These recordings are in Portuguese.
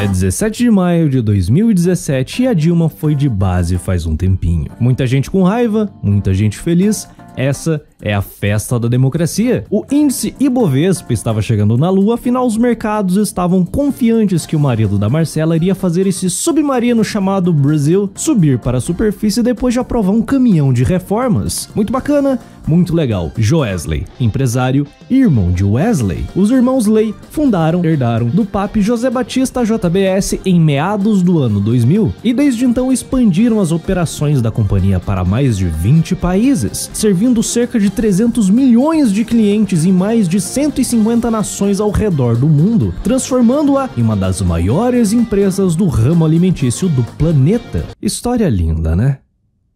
É 17 de maio de 2017 e a Dilma foi de base faz um tempinho. Muita gente com raiva, muita gente feliz. Essa é a festa da democracia. O índice Ibovespa estava chegando na lua, afinal os mercados estavam confiantes que o marido da Marcela iria fazer esse submarino chamado Brasil subir para a superfície depois de aprovar um caminhão de reformas. Muito bacana, muito legal. Joesley, empresário e irmão de Wesley. Os irmãos Ley fundaram, herdaram do papi José Batista JBS em meados do ano 2000 e desde então expandiram as operações da companhia para mais de 20 países, servindo cerca de de 300 milhões de clientes em mais de 150 nações ao redor do mundo, transformando-a em uma das maiores empresas do ramo alimentício do planeta. História linda, né?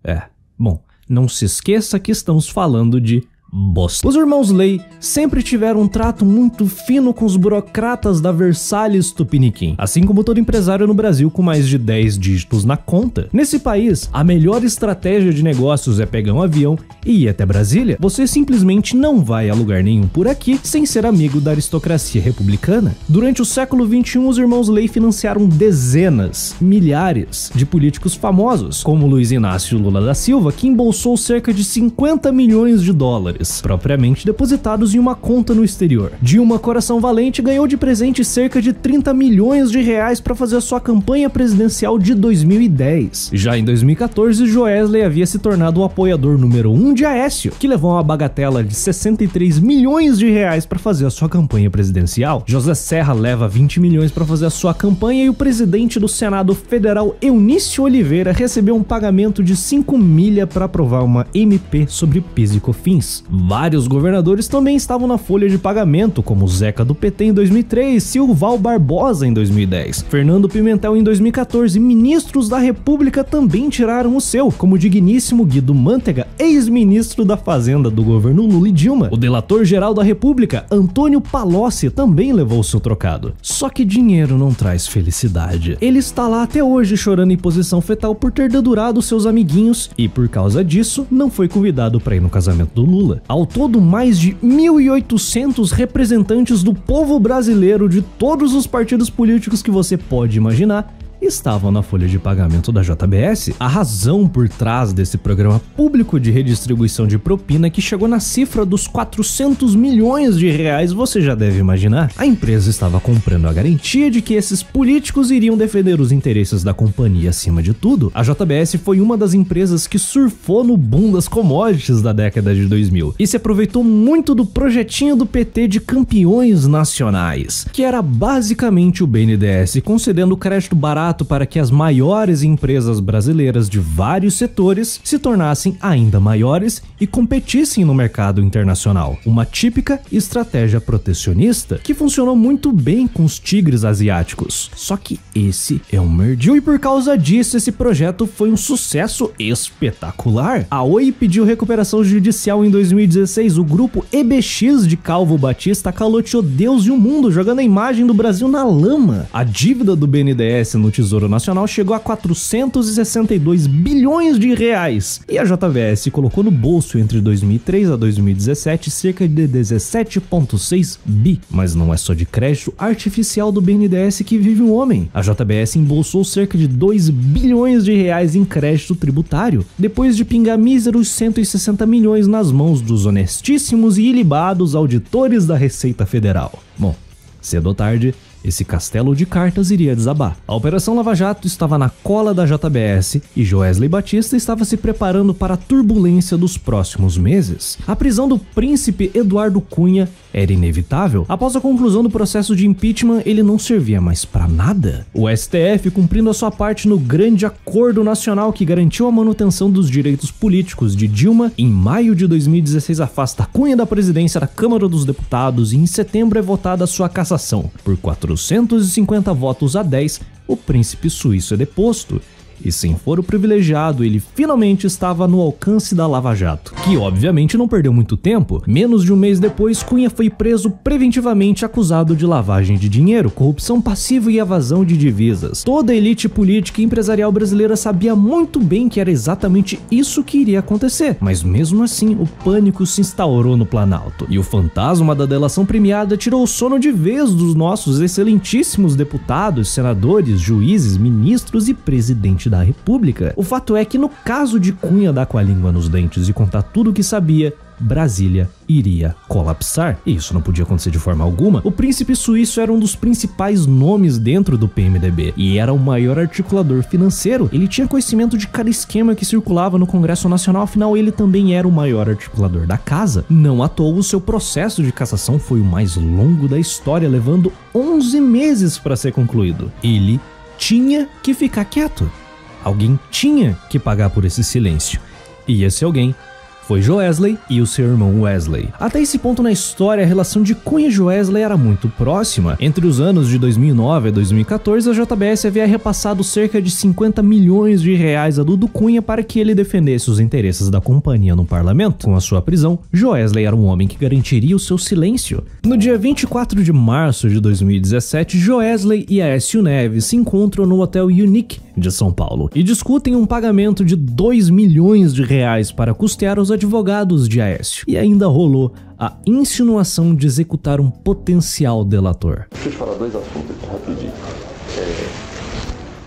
É. Bom, não se esqueça que estamos falando de bosta. Os irmãos Lei sempre tiveram um trato muito fino com os burocratas da Versalhes Tupiniquim, assim como todo empresário no Brasil com mais de 10 dígitos na conta. Nesse país, a melhor estratégia de negócios é pegar um avião e ir até Brasília. Você simplesmente não vai a lugar nenhum por aqui sem ser amigo da aristocracia republicana. Durante o século 21, os irmãos Lei financiaram dezenas, milhares de políticos famosos, como Luiz Inácio Lula da Silva, que embolsou cerca de 50 milhões de dólares dólares, propriamente depositados em uma conta no exterior. Dilma Coração Valente ganhou de presente cerca de 30 milhões de reais para fazer a sua campanha presidencial de 2010. Já em 2014, Joesley havia se tornado o apoiador número 1 um de Aécio, que levou uma bagatela de 63 milhões de reais para fazer a sua campanha presidencial. José Serra leva 20 milhões para fazer a sua campanha e o presidente do Senado Federal Eunício Oliveira recebeu um pagamento de 5 milha para aprovar uma MP sobre PIS e COFINS. Vários governadores também estavam na folha de pagamento, como Zeca do PT em 2003, Silval Barbosa em 2010, Fernando Pimentel em 2014 e ministros da República também tiraram o seu, como o digníssimo Guido Mantega, ex-ministro da Fazenda do governo Lula e Dilma. O delator-geral da República, Antônio Palocci, também levou seu trocado. Só que dinheiro não traz felicidade. Ele está lá até hoje chorando em posição fetal por ter dedurado seus amiguinhos e, por causa disso, não foi convidado para ir no casamento do Lula. Ao todo, mais de 1.800 representantes do povo brasileiro de todos os partidos políticos que você pode imaginar estavam na folha de pagamento da JBS. A razão por trás desse programa público de redistribuição de propina que chegou na cifra dos 400 milhões de reais, você já deve imaginar. A empresa estava comprando a garantia de que esses políticos iriam defender os interesses da companhia acima de tudo. A JBS foi uma das empresas que surfou no boom das commodities da década de 2000 e se aproveitou muito do projetinho do PT de campeões nacionais, que era basicamente o BNDES concedendo crédito barato para que as maiores empresas brasileiras de vários setores se tornassem ainda maiores e competissem no mercado internacional. Uma típica estratégia protecionista que funcionou muito bem com os tigres asiáticos. Só que esse é um merdil e por causa disso esse projeto foi um sucesso espetacular. A Oi pediu recuperação judicial em 2016. O grupo EBX de Calvo Batista caloteou Deus e o mundo jogando a imagem do Brasil na lama. A dívida do BNDES no Tesouro Nacional chegou a 462 bilhões de reais e a JBS colocou no bolso entre 2003 a 2017 cerca de 17,6 bi. Mas não é só de crédito artificial do BNDES que vive um homem. A JBS embolsou cerca de 2 bilhões de reais em crédito tributário, depois de pingar míseros 160 milhões nas mãos dos honestíssimos e ilibados auditores da Receita Federal. Bom, cedo ou tarde, esse castelo de cartas iria desabar. A Operação Lava Jato estava na cola da JBS e Joesley Batista estava se preparando para a turbulência dos próximos meses. A prisão do príncipe Eduardo Cunha era inevitável. Após a conclusão do processo de impeachment, ele não servia mais para nada. O STF cumprindo a sua parte no grande acordo nacional que garantiu a manutenção dos direitos políticos de Dilma, em maio de 2016 afasta Cunha da presidência da Câmara dos Deputados e em setembro é votada sua cassação. Por 450 votos a 10, o príncipe suíço é deposto e sem foro privilegiado, ele finalmente estava no alcance da Lava Jato, que obviamente não perdeu muito tempo. Menos de um mês depois, Cunha foi preso preventivamente acusado de lavagem de dinheiro, corrupção passiva e evasão de divisas. Toda a elite política e empresarial brasileira sabia muito bem que era exatamente isso que iria acontecer, mas mesmo assim o pânico se instaurou no Planalto e o fantasma da delação premiada tirou o sono de vez dos nossos excelentíssimos deputados, senadores, juízes, ministros e presidente da República. O fato é que no caso de Cunha dar com a língua nos dentes e contar tudo o que sabia, Brasília iria colapsar. E isso não podia acontecer de forma alguma. O príncipe suíço era um dos principais nomes dentro do PMDB e era o maior articulador financeiro. Ele tinha conhecimento de cada esquema que circulava no Congresso Nacional, afinal ele também era o maior articulador da casa. Não à toa o seu processo de cassação foi o mais longo da história, levando 11 meses para ser concluído. Ele tinha que ficar quieto. Alguém tinha que pagar por esse silêncio. E esse alguém foi Joesley e o seu irmão Wesley. Até esse ponto na história, a relação de Cunha e Joesley era muito próxima. Entre os anos de 2009 a 2014, a JBS havia repassado cerca de 50 milhões de reais a Dudu Cunha para que ele defendesse os interesses da companhia no parlamento. Com a sua prisão, Joesley era um homem que garantiria o seu silêncio. No dia 24 de março de 2017, Joesley e Aécio Neves se encontram no Hotel Unique de São Paulo e discutem um pagamento de 2 milhões de reais para custear os advogados de Aécio. E ainda rolou a insinuação de executar um potencial delator. Deixa eu te falar dois assuntos aqui rapidinho. É,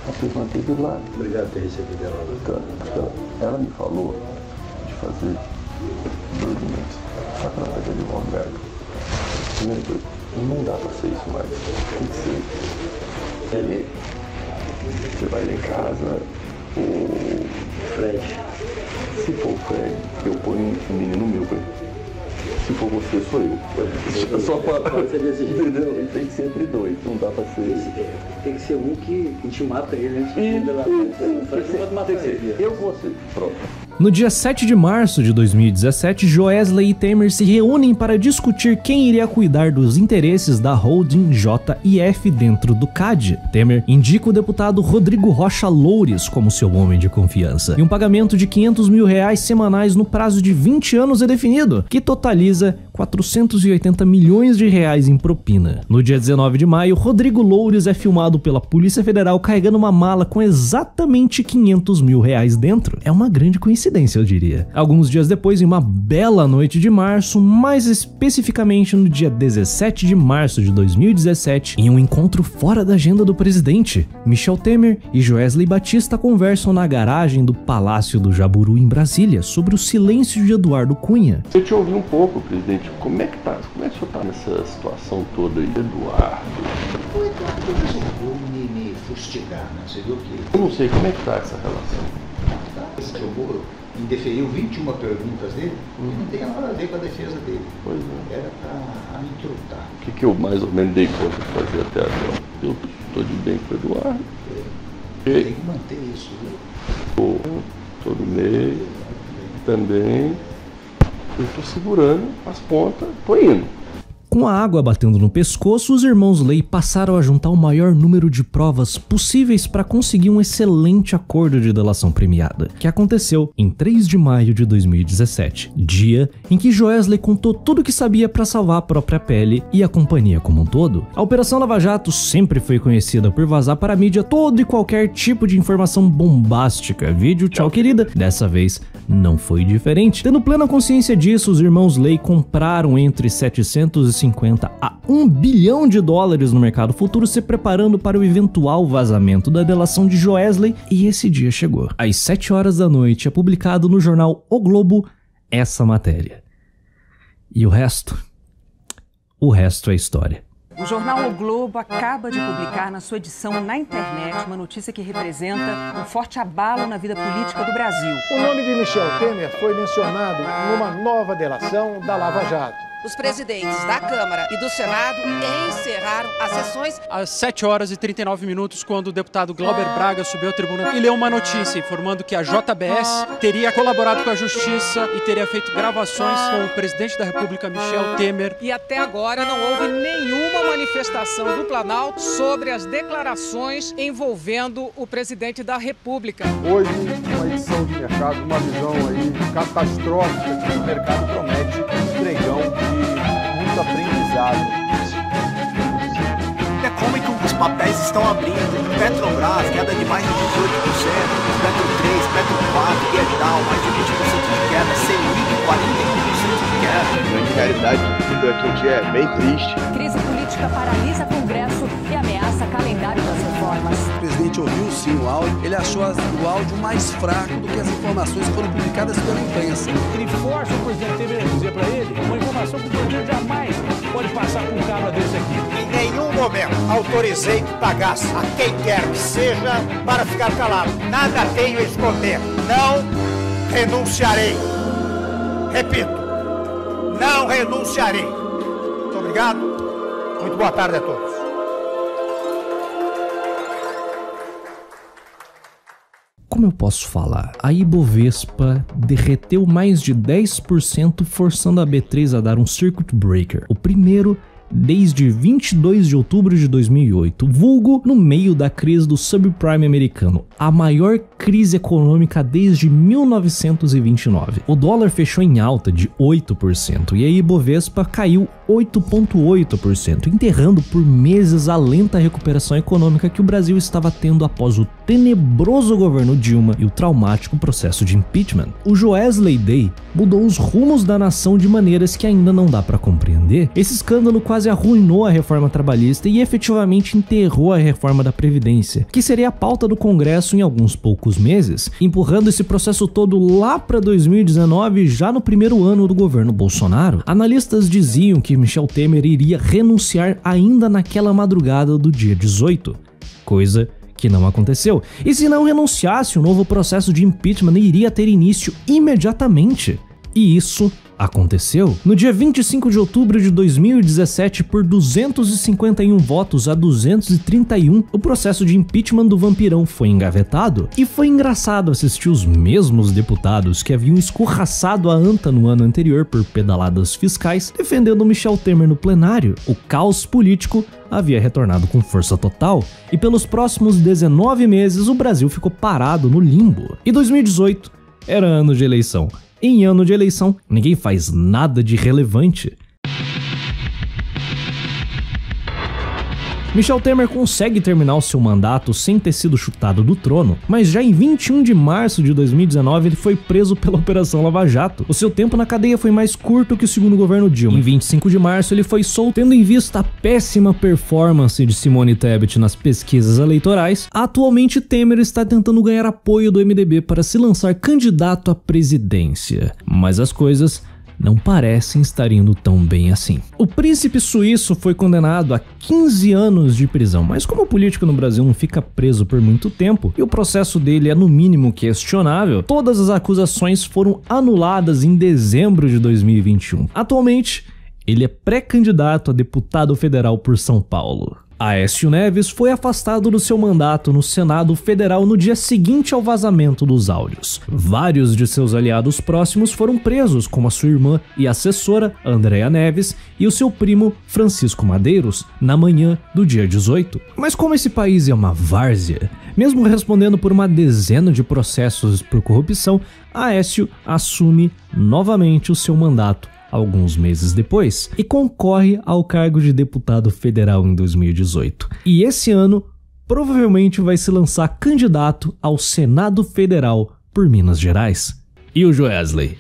a prima teve lá. Obrigado por ter recebido ela. Então, então, ela me falou de fazer dois meses através de advogado. Primeira coisa, não dá pra ser isso mais. Tem que ser. Ele, você vai lá em casa, o Fred. Se for o Fred, eu ponho um menino meu pra ele. Se for você, sou eu. Só pra... Pode ser desse jeito. Entendeu? Tem que ser entre dois, não dá pra ser. É, Tem que ser um que a gente mata ele antes de ir lá. Tem que ser Eu vou ser. Pronto. No dia 7 de março de 2017, Joesley e Temer se reúnem para discutir quem iria cuidar dos interesses da holding JIF dentro do CAD. Temer indica o deputado Rodrigo Rocha Loures como seu homem de confiança. E um pagamento de 500 mil reais semanais no prazo de 20 anos é definido, que totaliza 480 milhões de reais em propina. No dia 19 de maio, Rodrigo Loures é filmado pela Polícia Federal carregando uma mala com exatamente 500 mil reais dentro. É uma grande coincidência, eu diria. Alguns dias depois, em uma bela noite de março, mais especificamente no dia 17 de março de 2017, em um encontro fora da agenda do presidente, Michel Temer e Joesley Batista conversam na garagem do Palácio do Jaburu em Brasília sobre o silêncio de Eduardo Cunha. Eu te ouvi um pouco, presidente. Como é que tá? Como é que o senhor tá nessa situação toda aí, Eduardo? O Eduardo resolveu me, me fustigar, né? Você viu que Eu não sei como é que tá essa relação. ele jogou, indeferiu 21 perguntas dele e não tem nada a ver com a defesa dele. Pois é. Era para me trutar. O que, que eu mais ou menos dei conta de fazer até agora? Eu tô de bem com o Eduardo. Tem E que manter isso, viu? tô todo mês também. Eu tô segurando as pontas, tô indo. Com a água batendo no pescoço, os irmãos Lei passaram a juntar o maior número de provas possíveis para conseguir um excelente acordo de delação premiada, que aconteceu em 3 de maio de 2017, dia em que Joesley contou tudo o que sabia para salvar a própria pele e a companhia como um todo. A Operação Lava Jato sempre foi conhecida por vazar para a mídia todo e qualquer tipo de informação bombástica. Vídeo, tchau querida. Dessa vez não foi diferente. Tendo plena consciência disso, os irmãos Lei compraram entre 750 a 1 bilhão de dólares no mercado futuro, se preparando para o eventual vazamento da delação de Joesley, e esse dia chegou. Às 7 horas da noite é publicado no jornal O Globo essa matéria. E o resto? O resto é história. O jornal O Globo acaba de publicar na sua edição na internet uma notícia que representa um forte abalo na vida política do Brasil. O nome de Michel Temer foi mencionado numa nova delação da Lava Jato. Os presidentes da Câmara e do Senado encerraram as sessões. Às 7 horas e 39 minutos, quando o deputado Glauber Braga subiu à tribuna e leu uma notícia informando que a JBS teria colaborado com a Justiça e teria feito gravações com o presidente da República, Michel Temer. E até agora não houve nenhuma manifestação do Planalto sobre as declarações envolvendo o presidente da República. Hoje, uma edição de mercado, uma visão aí catastrófica que o mercado promete um pregão aprendizado. É como que os papéis estão abrindo. Petrobras, queda de mais de 18%, Petro 3, Petro 4, Gerdau, mais de 20% de queda, Selic, 41% de queda. A grande realidade tudo aqui que é bem triste. Crise política paralisa Congresso e ameaça calendário das reformas. O presidente ouviu sim o áudio, ele achou o áudio mais fraco do que as informações que foram publicadas pela imprensa. Ele força o presidente Temer a dizer para ele informação que o presidente jamais pode passar com um cara desse aqui. Em nenhum momento autorizei que pagasse a quem quer que seja para ficar calado. Nada tenho a esconder. Não renunciarei. Repito, não renunciarei. Muito obrigado. Muito boa tarde a todos. Como eu posso falar? A Ibovespa derreteu mais de 10%, forçando a B3 a dar um circuit breaker. O primeiro desde 22 de outubro de 2008, vulgo no meio da crise do subprime americano, a maior crise econômica desde 1929. O dólar fechou em alta de 8% e a Ibovespa caiu 8,8%, enterrando por meses a lenta recuperação econômica que o Brasil estava tendo após o tenebroso governo Dilma e o traumático processo de impeachment. O Joesley Day mudou os rumos da nação de maneiras que ainda não dá para compreender. Esse escândalo quase arruinou a reforma trabalhista e efetivamente enterrou a reforma da Previdência, que seria a pauta do Congresso em alguns poucos meses, empurrando esse processo todo lá para 2019, já no primeiro ano do governo Bolsonaro. Analistas diziam que Michel Temer iria renunciar ainda naquela madrugada do dia 18, coisa que não aconteceu. E se não renunciasse, o novo processo de impeachment iria ter início imediatamente. E isso aconteceu. No dia 25 de outubro de 2017, por 251 votos a 231, o processo de impeachment do vampirão foi engavetado. E foi engraçado assistir os mesmos deputados que haviam escorraçado a anta no ano anterior por pedaladas fiscais, defendendo Michel Temer no plenário. O caos político havia retornado com força total, e pelos próximos 19 meses o Brasil ficou parado no limbo. E 2018 era ano de eleição. Em ano de eleição, ninguém faz nada de relevante. Michel Temer consegue terminar o seu mandato sem ter sido chutado do trono, mas já em 21 de março de 2019 ele foi preso pela Operação Lava Jato. O seu tempo na cadeia foi mais curto que o segundo governo Dilma. Em 25 de março ele foi solto, tendo em vista a péssima performance de Simone Tebet nas pesquisas eleitorais. Atualmente Temer está tentando ganhar apoio do MDB para se lançar candidato à presidência, mas as coisas não parecem estar indo tão bem assim. O príncipe suíço foi condenado a 15 anos de prisão, mas como o político no Brasil não fica preso por muito tempo e o processo dele é no mínimo questionável, todas as acusações foram anuladas em dezembro de 2021. Atualmente, ele é pré-candidato a deputado federal por São Paulo. Aécio Neves foi afastado do seu mandato no Senado Federal no dia seguinte ao vazamento dos áudios. Vários de seus aliados próximos foram presos, como a sua irmã e assessora, Andréa Neves, e o seu primo, Francisco Madeiros, na manhã do dia 18. Mas como esse país é uma várzea, mesmo respondendo por uma dezena de processos por corrupção, Aécio assume novamente o seu mandato alguns meses depois e concorre ao cargo de deputado federal em 2018. E esse ano provavelmente vai se lançar candidato ao Senado Federal por Minas Gerais. E o Joesley?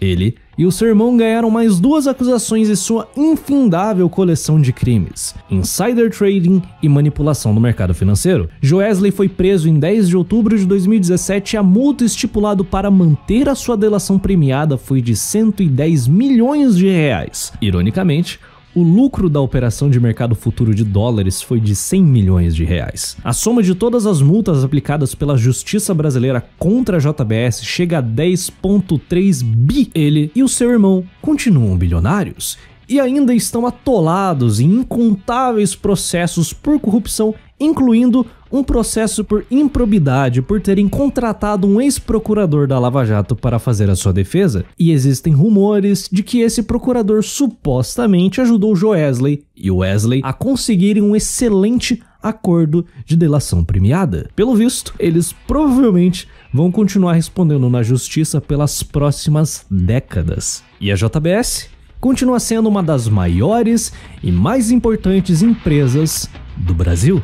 Ele e o seu irmão ganharam mais duas acusações em sua infindável coleção de crimes: insider trading e manipulação no mercado financeiro. Joesley foi preso em 10 de outubro de 2017 e a multa estipulado para manter a sua delação premiada foi de 110 milhões de reais. Ironicamente, o lucro da operação de mercado futuro de dólares foi de 100 milhões de reais. A soma de todas as multas aplicadas pela justiça brasileira contra a JBS chega a 10,3 bi. Ele e o seu irmão continuam bilionários e ainda estão atolados em incontáveis processos por corrupção, incluindo um processo por improbidade por terem contratado um ex-procurador da Lava Jato para fazer a sua defesa, e existem rumores de que esse procurador supostamente ajudou Joesley e Wesley a conseguirem um excelente acordo de delação premiada. Pelo visto, eles provavelmente vão continuar respondendo na justiça pelas próximas décadas. E a JBS continua sendo uma das maiores e mais importantes empresas do Brasil.